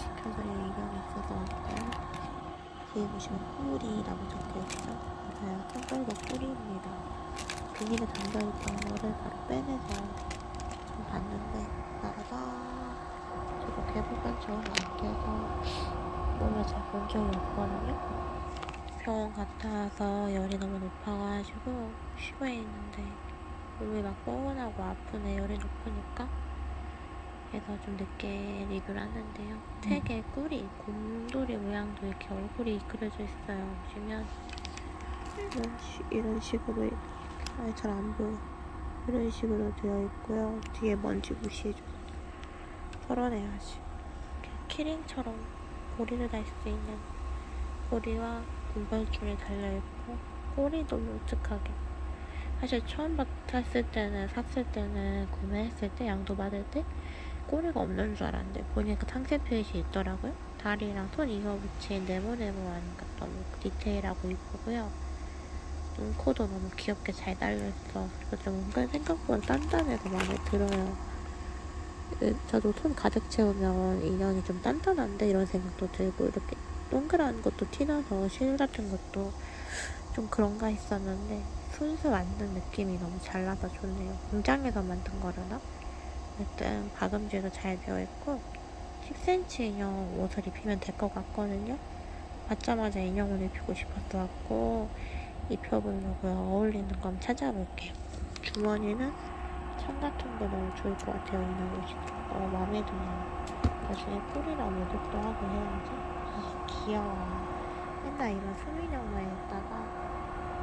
시켜서 인형이 있어서 왔고요. 뒤에 보시면 꿀이라고 적혀있죠. 맞아요. 청설도 꿀입니다. 비닐에 담겨있던 거를 바로 빼내서 좀 봤는데 나라가 저도 개불반처럼 안 껴서 몸을 잘본 적이 없거든요. 병원 와서 열이 너무 높아가지고 쉬고 있는데 몸이 막 뻐근하고 아프네 열이 높으니까 그래서 좀 늦게 리뷰를 하는데요. 책에 꿀이 곰돌이 모양도 이렇게 얼굴이 그려져 있어요. 보시면 이런, 시, 이런 식으로 아예 잘 안 보여. 이런 식으로 되어 있고요. 뒤에 먼지 무시해줘. 털어내야지 키링처럼 고리를 달 수 있는 고리와 군발줄이 달려있고 꼬리도 뭉툭하게. 사실 처음 샀을 때는 샀을 때는 구매했을 때 양도 받을 때 꼬리가 없는 줄 알았는데 보니까 상세 표시 있더라고요 다리랑 손 이어 붙인 네모네모한 것 너무 디테일하고 이쁘고요 눈 코도 너무 귀엽게 잘 달려있어 좀 뭔가 생각보다 단단해서 마음에 들어요 저도 손 가득 채우면 인형이 좀 단단한데 이런 생각도 들고 이렇게 동그란 것도 티나서 실 같은 것도 좀 그런가 했었는데 순수 만든 느낌이 너무 잘 나서 좋네요. 공장에서 만든 거라나? 일단 박음질도 잘 되어 있고 10cm 인형 옷을 입히면 될 것 같거든요. 받자마자 인형을 입히고 싶어서 왔고 입혀보려고요. 어울리는 거 한번 찾아볼게요. 주머니는 천 같은 거 너무 좋을 것 같아요. 인형 옷이 너무 마음에 드네요. 나중에 꿀이랑 목욕도 하고 해야지. 귀여워. 맨날 이런 수민형만 했다가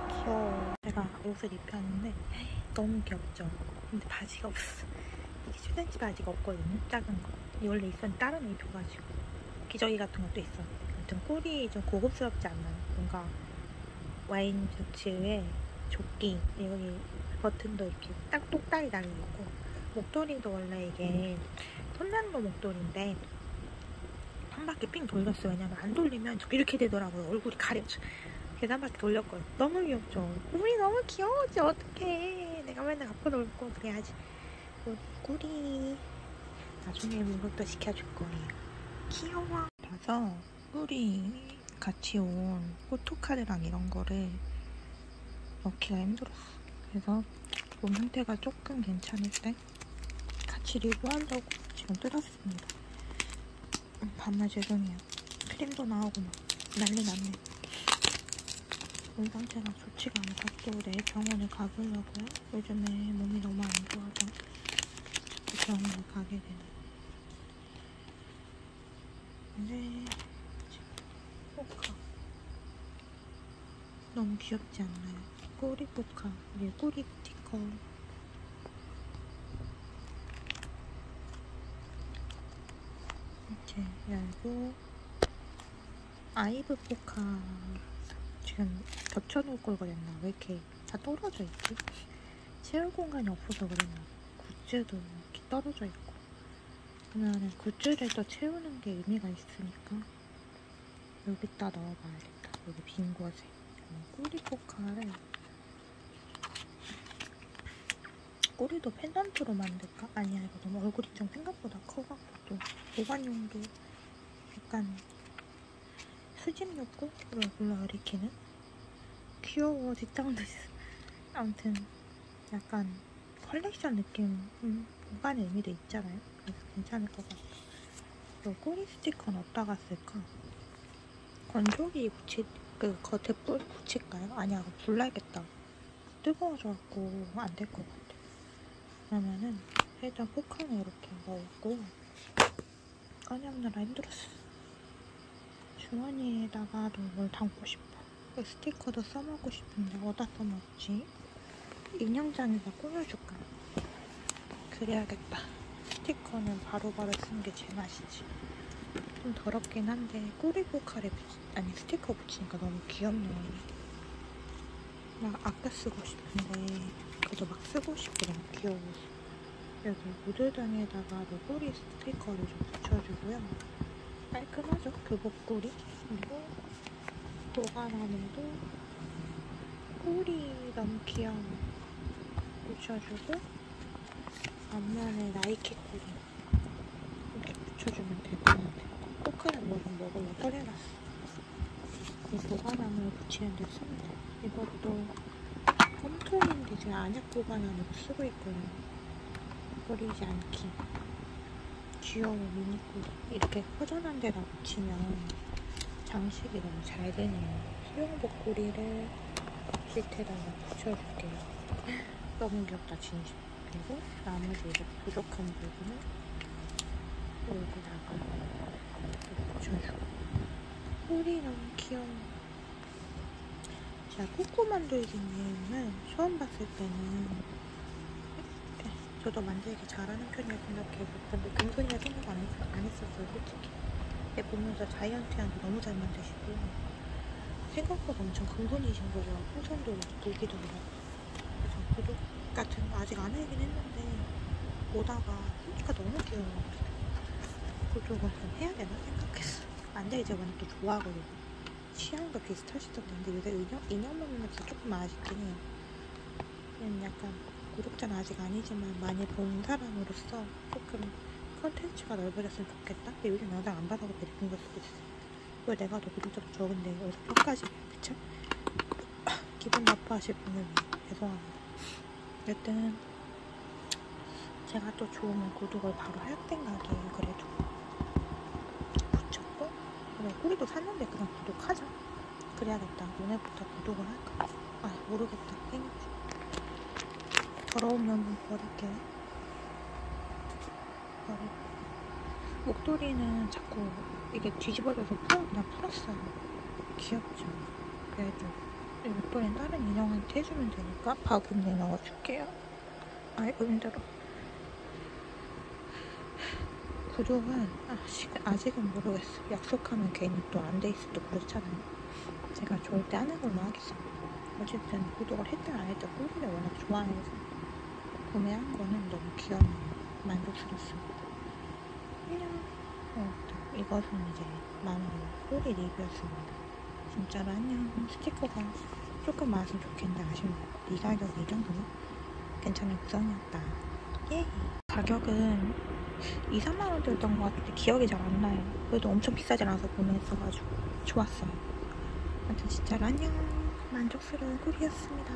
귀여워. 제가 옷을 입혔는데 너무 귀엽죠? 근데 바지가 없어. 이게 10cm 바지가 없거든요. 작은 거. 이 원래 있었는데 다른 애 입혀가지고. 기저귀 같은 것도 있었는데. 아무튼 꿀이 좀 고급스럽지 않나요? 뭔가 와인 셔츠에 조끼 여기 버튼도 이렇게 딱 똑딱이 달려있고 목도리도 원래 이게 손난로 목도리인데 한 바퀴 삥 돌렸어요. 왜냐면 안 돌리면 이렇게 되더라고요. 얼굴이 가려져. 그래서 한 바퀴 돌렸거든요. 너무 귀엽죠? 우리 너무 귀여우지? 어떡해. 내가 맨날 갖고 놀고 그래야지. 꿀이 나중에 목욕도 시켜줄 거예요. 귀여워. 봐서 꿀이 같이 온 포토카드랑 이런 거를 넣기가 힘들었어. 그래서 몸 상태가 조금 괜찮을 때 같이 리뷰하려고 지금 뜯었습니다. 반말 죄송해요. 크림도 나오고 막 난리 났네. 몸 상태가 좋지가 않아서 또 내일 병원에 가보려고요. 요즘에 몸이 너무 안 좋아서 병원에 가게 되네. 근데 포카. 너무 귀엽지 않나요? 꼬리 포카. 그리고 꼬리 스티커. 이렇게 열고. 아이브 포카. 지금 겹쳐놓을 걸 그랬나? 왜 이렇게 다 떨어져 있지? 채울 공간이 없어서 그랬나 굿즈도 이렇게 떨어져 있고 그러면 굿즈를 또 채우는 게 의미가 있으니까 여기다 넣어봐야겠다. 여기 빈 곳에 꾸리 포카를 꾸리도 펜던트로 만들까? 아니야 이거 너무 얼굴이 좀 생각보다 커갖고 또 보관용도 약간 수집 욕구로 불러일으키는? 귀여워 뒷장도 있어. 아무튼 약간 컬렉션 느낌 음, 보관의 의미도 있잖아요 그래서 괜찮을 것 같아 이 꼬리 스티커는 어디다가 쓸까? 건조기 붙이 그 겉에 뿔 붙일까요? 아니야 불나겠다 뜨거워져갖고 안 될 것 같아 그러면은 일단 포카는 이렇게 넣고 꺼내느라 힘들었어. 주머니에다가도 뭘 담고 싶어. 그 스티커도 써먹고 싶은데 어디다 써먹지? 인형장에다 꾸며줄까? 그래야겠다. 스티커는 바로바로 쓰는 게 제일 맛이지. 좀 더럽긴 한데 꼬리 포카를 붙이, 아니 스티커 붙이니까 너무 귀엽네. 나 아껴 쓰고 싶은데 그래도 막 쓰고 싶고 너무 귀여워서. 여기 무드등에다가 꼬리 스티커를 좀 붙여주고요. 깔끔하죠? 교복꼬리. 그리고 보관하는도 꼬리 너무 귀여워. 붙여주고 앞면에 나이키 꼬리 이렇게 붙여주면 될 것 같아요. 꼭 초콜릿 뭐좀 먹으려 꺼내놨어. 이 보관함을 붙이는 데 씁니다. 이것도 홈통인데 제가 안약 보관함을 쓰고 있거든요. 버리지 않기. 귀여워 미니꿀. 이렇게 허전한 데다 붙이면 장식이 너무 잘 되네요. 수영복 고리를 밑에다가 붙여줄게요. 너무 귀엽다 진심. 그리고 나머지 이제 부족한 부분을 여기다가 붙여주고 꿀이 너무 귀여워. 제가 꼬꼬 만들기는 처음 봤을 때는 저도 만들기 잘하는 편이라 생각해서 근데 근손이라 생각 안, 했, 안 했었어요 솔직히 얘 보면서 자이언티한테 너무 잘 만드시고 생각보다 엄청 근손이신 거죠 풍선도 보기도 그렇고 구독 같은 거 아직 안 하긴 했는데 보다가 보니까 너무 귀여워 구독을 좀 해야 되나 생각했어. 안돼 이제 완전 또 좋아하거든요. 취향도 비슷하시던데 근데 요새 인형, 인형 먹는 게 조금 아쉽긴 해요. 그냥 약간 구독자는 아직 아니지만 많이 본 사람으로서 조금 컨텐츠가 넓어졌으면 좋겠다? 근데 요즘 영상 안 봐서 그런 걸 수도 있어 왜 내가 더 구독자도 적은데 여기서 평가하시 그쵸? 기분 나빠하실 분은 죄송합니다 여튼 제가 또 좋으면 구독을 바로 할 생각이에요 그래도 붙였고 그래 꼬리도 샀는데 그냥 구독하자. 그래야겠다. 오늘부터 구독을 할까? 아 모르겠다. 생각 더러운 면은 버릴게. 버리고. 목도리는 자꾸 이게 뒤집어져서 풀어 그냥 풀었어요. 귀엽죠? 그래도 이 목도리는 다른 인형한테 해주면 되니까 바구니에 넣어줄게요. 아이고 힘들어. 구독은 아직, 아직은 모르겠어. 약속하면 괜히 또 안 돼 있어도 그렇잖아요 제가 좋을 때 하는 걸로 하겠습니다 어쨌든 구독을 했든 안 했든 꼬리를 워낙 좋아해서 구매한 거는 너무 귀여워요 만족스럽습니다. 안녕 어, 이것은 이제 만원 꼬리 리뷰였습니다. 진짜로 안녕. 스티커가 조금 많았으면 좋겠는데 거. 이 가격이 이 정도면 괜찮은 구성이었다. 예. 가격은 2, 3만 원대였던 것 같은데 기억이 잘 안 나요. 그래도 엄청 비싸지 않아서 구매했어가지고 좋았어요. 아무튼 진짜로 안녕. 만족스러운 꿀이었습니다